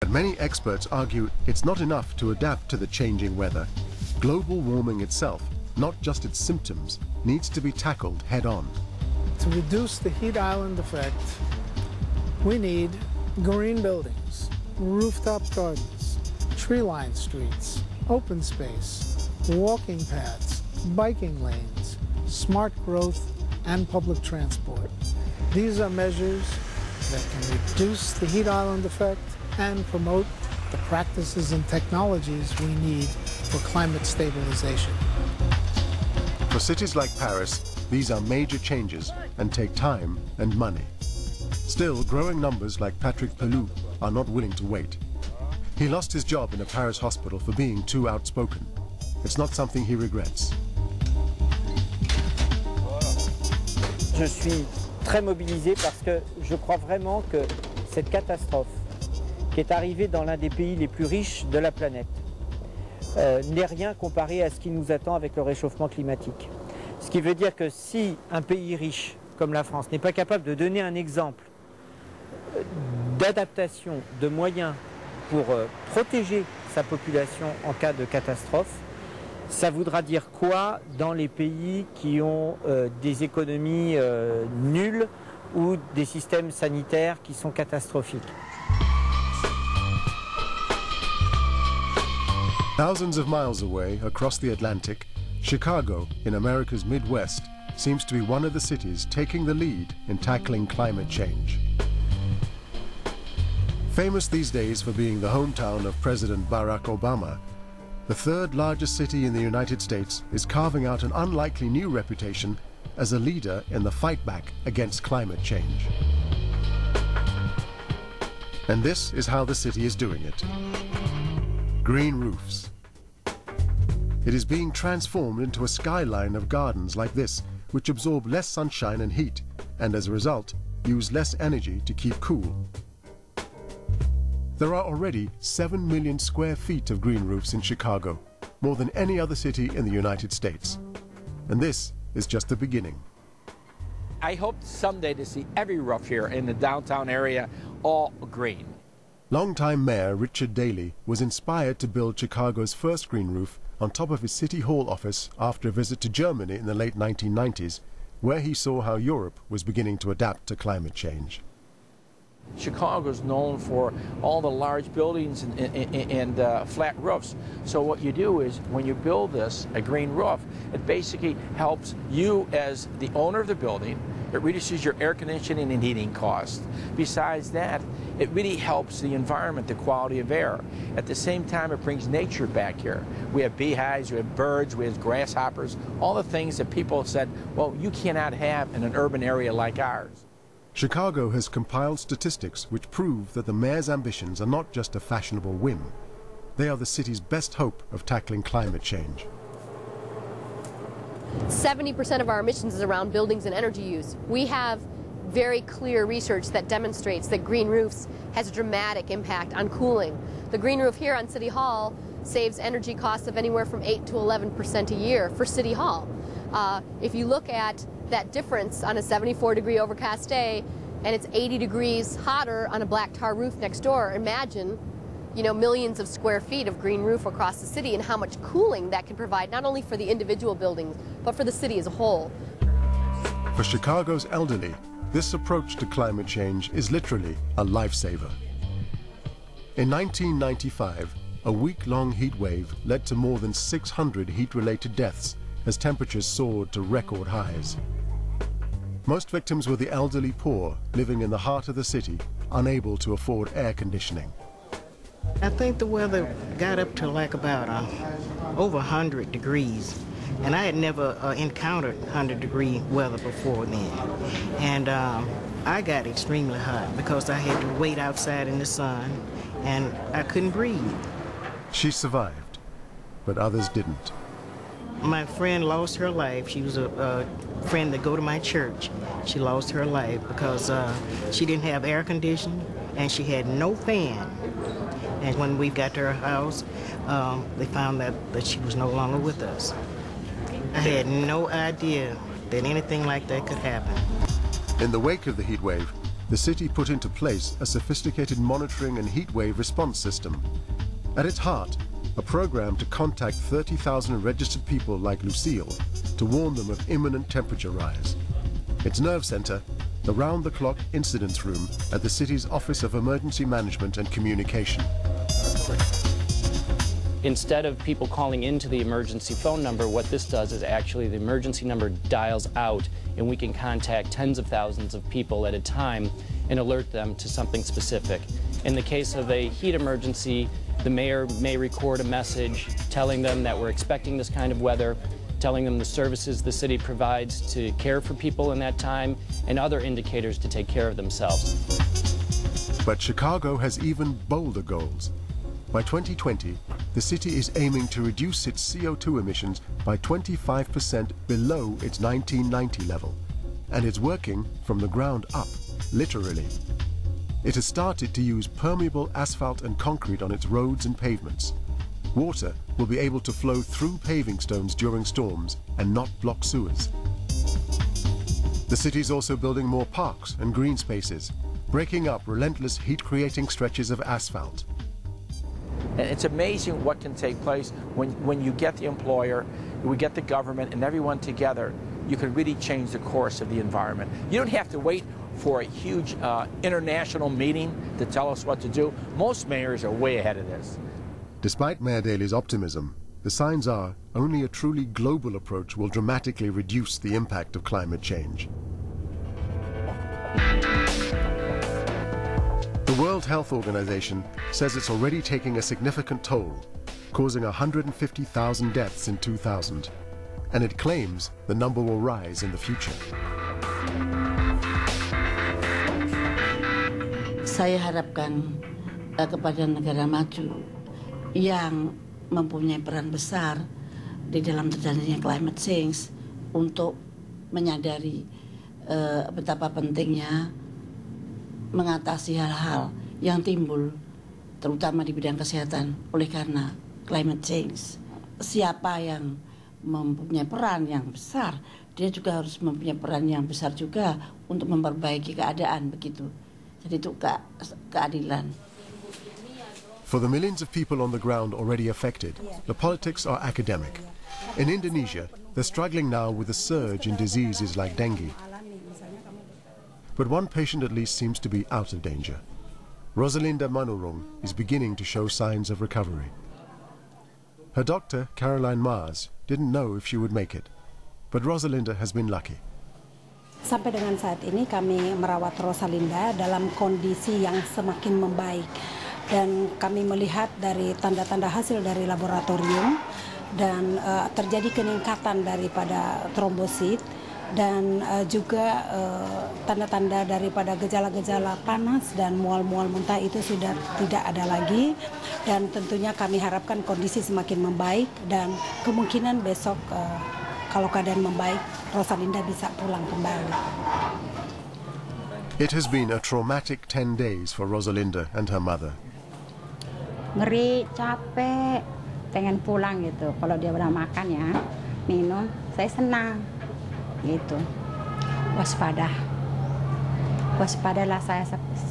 But many experts argue it's not enough to adapt to the changing weather. Global warming itself, not just its symptoms, needs to be tackled head on. To reduce the heat island effect, we need green buildings, rooftop gardens, tree-lined streets, open space, walking paths, biking lanes, smart growth, and public transport. These are measures that can reduce the heat island effect and promote the practices and technologies we need for climate stabilization. For cities like Paris, these are major changes and take time and money. Still, growing numbers like Patrick Pelloux are not willing to wait. He lost his job in a Paris hospital for being too outspoken. It's not something he regrets. Je suis très mobilisé parce que je crois vraiment que cette catastrophe qui est arrivée dans l'un des pays les plus riches de la planète euh, n'est rien comparé à ce qui nous attend avec le réchauffement climatique. Ce qui veut dire que si un pays riche comme la France n'est pas capable de donner un exemple euh, d'adaptation, de moyens pour euh, protéger sa population en cas de catastrophe, ça voudra dire quoi dans les pays qui ont des économies nulles ou des systèmes sanitaires qui sont catastrophiques? Thousands of miles away across the Atlantic, Chicago, in America's Midwest, seems to be one of the cities taking the lead in tackling climate change. Famous these days for being the hometown of President Barack Obama, the third largest city in the United States is carving out an unlikely new reputation as a leader in the fight back against climate change. And this is how the city is doing it. Green roofs. It is being transformed into a skyline of gardens like this, which absorb less sunshine and heat, and as a result, use less energy to keep cool. There are already 7 million square feet of green roofs in Chicago, more than any other city in the United States. And this is just the beginning. I hope someday to see every roof here in the downtown area all green. Longtime Mayor Richard Daley was inspired to build Chicago's first green roof on top of his City Hall office after a visit to Germany in the late 1990s, where he saw how Europe was beginning to adapt to climate change. Chicago is known for all the large buildings and, and, and uh, flat roofs. So what you do is when you build this, a green roof, it basically helps you as the owner of the building. It reduces your air conditioning and heating costs. Besides that, it really helps the environment, the quality of air. At the same time, it brings nature back here. We have beehives, we have birds, we have grasshoppers, all the things that people said, well, you cannot have in an urban area like ours. Chicago has compiled statistics which prove that the mayor's ambitions are not just a fashionable whim. They are the city's best hope of tackling climate change. 70% of our emissions is around buildings and energy use. We have very clear research that demonstrates that green roofs has a dramatic impact on cooling. The green roof here on City Hall saves energy costs of anywhere from 8 to 11% a year for City Hall. Uh, if you look at that difference on a 74 degree overcast day and it's 80 degrees hotter on a black tar roof next door, imagine you know, millions of square feet of green roof across the city and how much cooling that can provide, not only for the individual buildings, but for the city as a whole. For Chicago's elderly, this approach to climate change is literally a lifesaver. In 1995, a week-long heat wave led to more than 600 heat-related deaths as temperatures soared to record highs. Most victims were the elderly poor living in the heart of the city, unable to afford air conditioning. I think the weather got up to like about uh, over 100 degrees. And I had never uh, encountered 100 degree weather before then. And um, I got extremely hot because I had to wait outside in the sun and I couldn't breathe. She survived, but others didn't. My friend lost her life. She was a, a friend that go to my church. She lost her life because uh, she didn't have air conditioning and she had no fan. And when we got to her house, um, they found that, that she was no longer with us. I had no idea that anything like that could happen. In the wake of the heat wave, the city put into place a sophisticated monitoring and heat wave response system. At its heart, a program to contact 30,000 registered people like Lucille to warn them of imminent temperature rise. Its nerve center, the round-the-clock incidents room at the city's Office of Emergency Management and Communication. Instead of people calling into the emergency phone number, what this does is actually the emergency number dials out and we can contact tens of thousands of people at a time and alert them to something specific. In the case of a heat emergency, the mayor may record a message telling them that we're expecting this kind of weather, telling them the services the city provides to care for people in that time, and other indicators to take care of themselves. But Chicago has even bolder goals. By 2020, the city is aiming to reduce its CO2 emissions by 25% below its 1990 level. And it's working from the ground up, literally. It has started to use permeable asphalt and concrete on its roads and pavements. Water will be able to flow through paving stones during storms and not block sewers. The city is also building more parks and green spaces, breaking up relentless heat-creating stretches of asphalt. And it's amazing what can take place when, when you get the employer, we get the government, and everyone together. You can really change the course of the environment. You don't have to wait for a huge uh, international meeting to tell us what to do. Most mayors are way ahead of this. Despite Mayor Daley's optimism, the signs are only a truly global approach will dramatically reduce the impact of climate change. The World Health Organization says it's already taking a significant toll, causing 150,000 deaths in 2000, and it claims the number will rise in the future. Saya harapkan uh, kepada negara maju yang mempunyai peran besar di dalam terjadinya climate change untuk menyadari uh, betapa pentingnya mengatasi hal-hal yang timbul terutama di bidang kesehatan oleh karena climate change. Siapa yang mempunyai peran yang besar, dia juga harus mempunyai peran yang besar juga untuk memperbaiki keadaan begitu. Jadi itu ke keadilan. For the millions of people on the ground already affected, the politics are academic. In Indonesia, they're struggling now with a surge in diseases like dengue. But one patient at least seems to be out of danger. Rosalinda Manurung is beginning to show signs of recovery. Her doctor, Caroline Mars, didn't know if she would make it, but Rosalinda has been lucky. Sampai dengan saat ini kami merawat Rosalinda dalam kondisi yang semakin membaik dan kami melihat dari tanda-tanda hasil dari laboratorium dan uh, terjadi peningkatan daripada trombosit dan uh, juga tanda-tanda uh, daripada gejala-gejala panas dan mual-mual muntah itu sudah tidak ada lagi dan tentunya kami harapkan kondisi semakin membaik dan kemungkinan besok uh, kalau keadaan membaik Rosalinda bisa pulang kembali. It has been a traumatic 10 days for Rosalinda and her mother. Ngeri, capek, pengen pulang gitu. Kalau dia udah makan ya, minum, saya senang gitu waspada waspadalah saya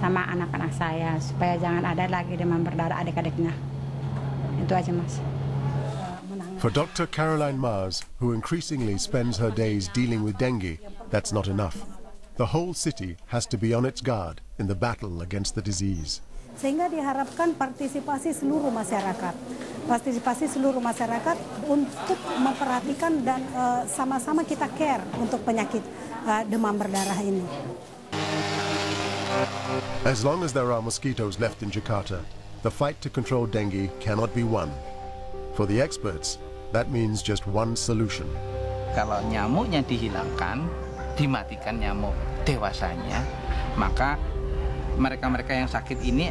sama anak-anak saya supaya jangan ada lagi demam berdarah adik-adiknya itu aja mas For Dr. Caroline Mars, who increasingly spends her days dealing with dengue, that's not enough. The whole city has to be on its guard in the battle against the disease. Sehingga diharapkan partisipasi seluruh masyarakat. Partisipasi seluruh masyarakat untuk memperhatikan dan sama-sama uh, kita care untuk penyakit uh, demam berdarah ini. As long as there are mosquitoes left in Jakarta, the fight to control dengue cannot be won. For the experts, that means just one solution. Kalau nyamuknya dihilangkan, dimatikan nyamuk dewasanya, maka mereka-mereka yang sakit ini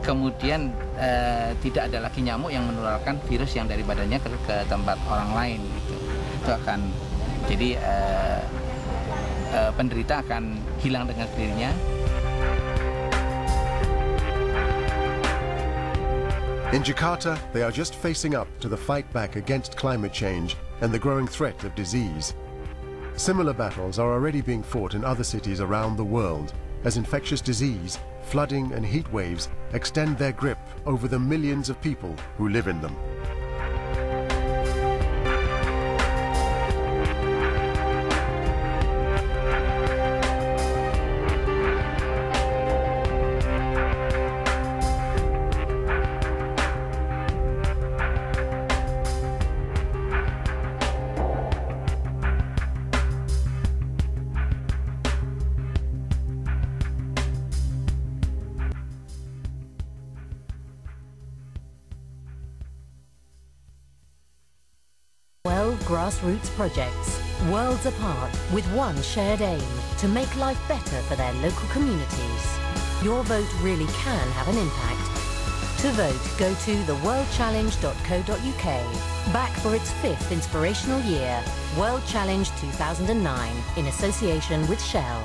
kemudian eh, tidak ada lagi nyamuk yang menularkan virus yang dari badannya ke, ke tempat orang lain gitu. Itu akan jadi eh, eh, penderita akan hilang dengan sendirinya. In Jakarta, they are just facing up to the fight back against climate change and the growing threat of disease. Similar battles are already being fought in other cities around the world, as infectious disease, flooding and heat waves extend their grip over the millions of people who live in them. Grassroots projects, worlds apart with one shared aim, to make life better for their local communities. Your vote really can have an impact. To vote, go to theworldchallenge.co.uk. Back for its fifth inspirational year, World Challenge 2009, in association with Shell.